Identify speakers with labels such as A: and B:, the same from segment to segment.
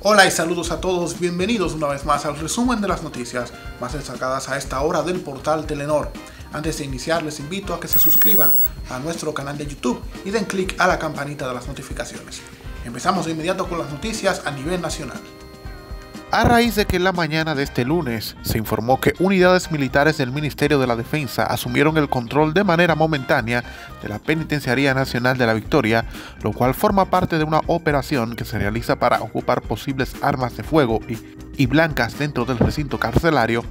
A: Hola y saludos a todos, bienvenidos una vez más al resumen de las noticias más destacadas a esta hora del portal Telenor. Antes de iniciar les invito a que se suscriban a nuestro canal de YouTube y den clic a la campanita de las notificaciones. Empezamos de inmediato con las noticias a nivel nacional.
B: A raíz de que en la mañana de este lunes se informó que unidades militares del Ministerio de la Defensa asumieron el control de manera momentánea de la Penitenciaría Nacional de la Victoria, lo cual forma parte de una operación que se realiza para ocupar posibles armas de fuego y, y blancas dentro del recinto carcelario,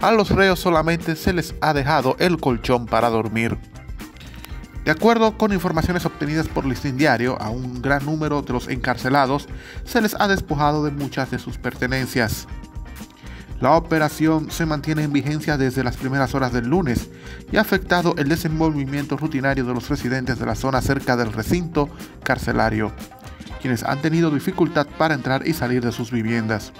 B: a los reos solamente se les ha dejado el colchón para dormir. De acuerdo con informaciones obtenidas por Listín Diario, a un gran número de los encarcelados se les ha despojado de muchas de sus pertenencias. La operación se mantiene en vigencia desde las primeras horas del lunes y ha afectado el desenvolvimiento rutinario de los residentes de la zona cerca del recinto carcelario, quienes han tenido dificultad para entrar y salir de sus viviendas.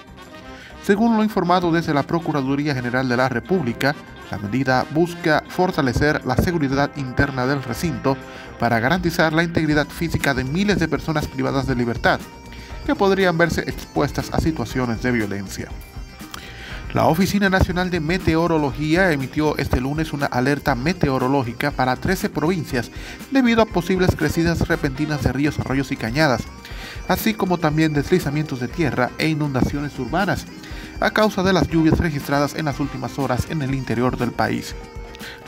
B: Según lo informado desde la Procuraduría General de la República, la medida busca fortalecer la seguridad interna del recinto para garantizar la integridad física de miles de personas privadas de libertad, que podrían verse expuestas a situaciones de violencia. La Oficina Nacional de Meteorología emitió este lunes una alerta meteorológica para 13 provincias debido a posibles crecidas repentinas de ríos, arroyos y cañadas, así como también deslizamientos de tierra e inundaciones urbanas, a causa de las lluvias registradas en las últimas horas en el interior del país.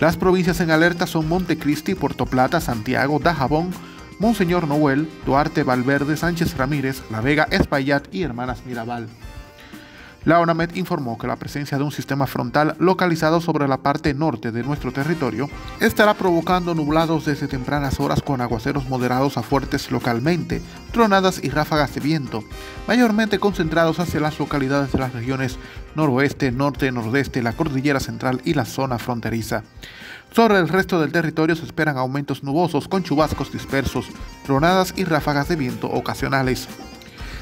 B: Las provincias en alerta son Montecristi, Puerto Plata, Santiago, Dajabón, Monseñor Noel, Duarte, Valverde, Sánchez Ramírez, La Vega, Espaillat y Hermanas Mirabal. La ONAMED informó que la presencia de un sistema frontal localizado sobre la parte norte de nuestro territorio estará provocando nublados desde tempranas horas con aguaceros moderados a fuertes localmente, tronadas y ráfagas de viento, mayormente concentrados hacia las localidades de las regiones noroeste, norte, nordeste, la cordillera central y la zona fronteriza. Sobre el resto del territorio se esperan aumentos nubosos con chubascos dispersos, tronadas y ráfagas de viento ocasionales.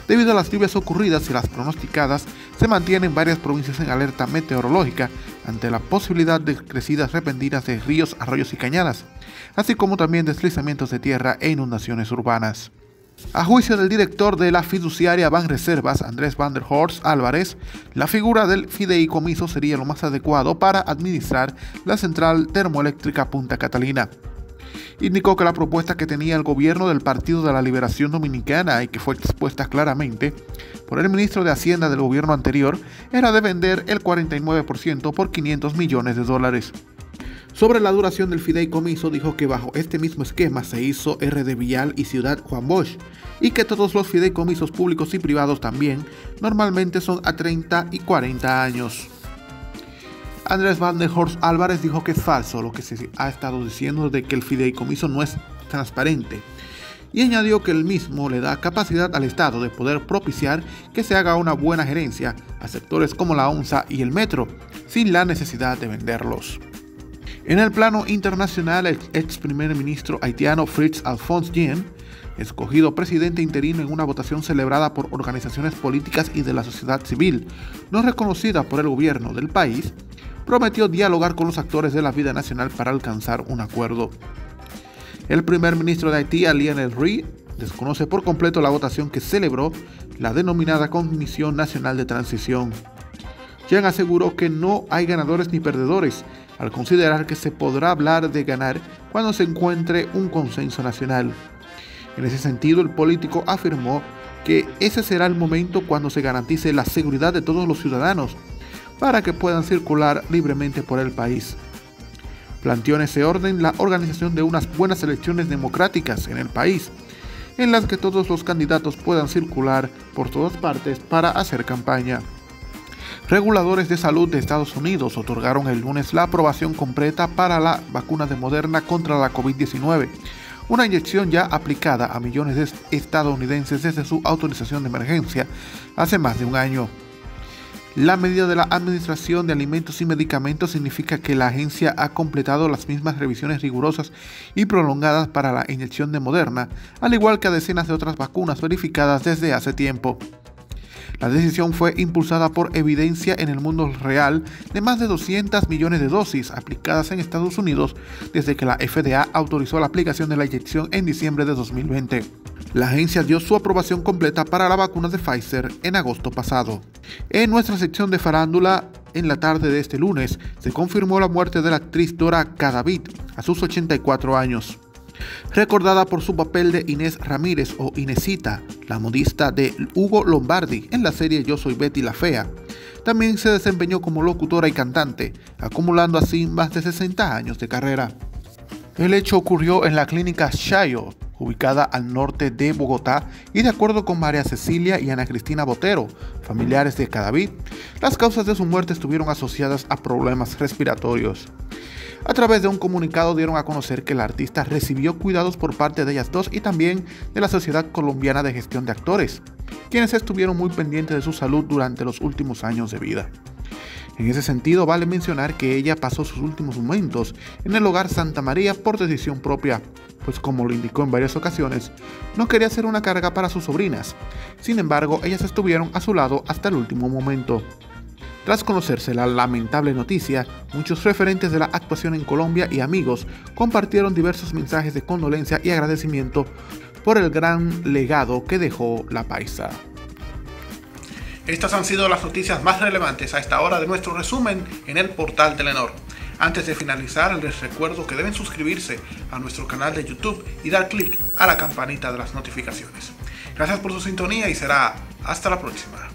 B: Debido a las lluvias ocurridas y las pronosticadas, se mantienen varias provincias en alerta meteorológica ante la posibilidad de crecidas repentinas de ríos, arroyos y cañadas, así como también deslizamientos de tierra e inundaciones urbanas. A juicio del director de la fiduciaria Banreservas, Andrés Van der Horst Álvarez, la figura del fideicomiso sería lo más adecuado para administrar la central termoeléctrica Punta Catalina indicó que la propuesta que tenía el gobierno del Partido de la Liberación Dominicana y que fue expuesta claramente por el ministro de Hacienda del gobierno anterior era de vender el 49% por 500 millones de dólares. Sobre la duración del fideicomiso dijo que bajo este mismo esquema se hizo RD Vial y Ciudad Juan Bosch y que todos los fideicomisos públicos y privados también normalmente son a 30 y 40 años. Andrés Van der Horst Álvarez dijo que es falso lo que se ha estado diciendo de que el fideicomiso no es transparente y añadió que el mismo le da capacidad al Estado de poder propiciar que se haga una buena gerencia a sectores como la ONSA y el Metro, sin la necesidad de venderlos. En el plano internacional, el ex primer ministro haitiano Fritz Alphonse Jean, escogido presidente interino en una votación celebrada por organizaciones políticas y de la sociedad civil, no reconocida por el gobierno del país, prometió dialogar con los actores de la vida nacional para alcanzar un acuerdo. El primer ministro de Haití, Lionel Rui, desconoce por completo la votación que celebró la denominada Comisión Nacional de Transición. Jean aseguró que no hay ganadores ni perdedores, al considerar que se podrá hablar de ganar cuando se encuentre un consenso nacional. En ese sentido, el político afirmó que ese será el momento cuando se garantice la seguridad de todos los ciudadanos para que puedan circular libremente por el país. Planteó en ese orden la organización de unas buenas elecciones democráticas en el país, en las que todos los candidatos puedan circular por todas partes para hacer campaña. Reguladores de salud de Estados Unidos otorgaron el lunes la aprobación completa para la vacuna de Moderna contra la COVID-19, una inyección ya aplicada a millones de estadounidenses desde su autorización de emergencia hace más de un año. La medida de la Administración de Alimentos y Medicamentos significa que la agencia ha completado las mismas revisiones rigurosas y prolongadas para la inyección de Moderna, al igual que a decenas de otras vacunas verificadas desde hace tiempo. La decisión fue impulsada por evidencia en el mundo real de más de 200 millones de dosis aplicadas en Estados Unidos desde que la FDA autorizó la aplicación de la inyección en diciembre de 2020. La agencia dio su aprobación completa para la vacuna de Pfizer en agosto pasado. En nuestra sección de farándula, en la tarde de este lunes, se confirmó la muerte de la actriz Dora Cadavid a sus 84 años. Recordada por su papel de Inés Ramírez o Inesita, la modista de Hugo Lombardi en la serie Yo Soy Betty la Fea. También se desempeñó como locutora y cantante, acumulando así más de 60 años de carrera. El hecho ocurrió en la clínica Shayo, ubicada al norte de Bogotá, y de acuerdo con María Cecilia y Ana Cristina Botero, familiares de Cadavid, las causas de su muerte estuvieron asociadas a problemas respiratorios. A través de un comunicado dieron a conocer que el artista recibió cuidados por parte de ellas dos y también de la Sociedad Colombiana de Gestión de Actores, quienes estuvieron muy pendientes de su salud durante los últimos años de vida. En ese sentido, vale mencionar que ella pasó sus últimos momentos en el hogar Santa María por decisión propia, pues como lo indicó en varias ocasiones, no quería ser una carga para sus sobrinas. Sin embargo, ellas estuvieron a su lado hasta el último momento. Tras conocerse la lamentable noticia, muchos referentes de la actuación en Colombia y amigos compartieron diversos mensajes de condolencia y agradecimiento por el gran legado que dejó la paisa.
A: Estas han sido las noticias más relevantes a esta hora de nuestro resumen en el portal Telenor. Antes de finalizar, les recuerdo que deben suscribirse a nuestro canal de YouTube y dar clic a la campanita de las notificaciones. Gracias por su sintonía y será hasta la próxima.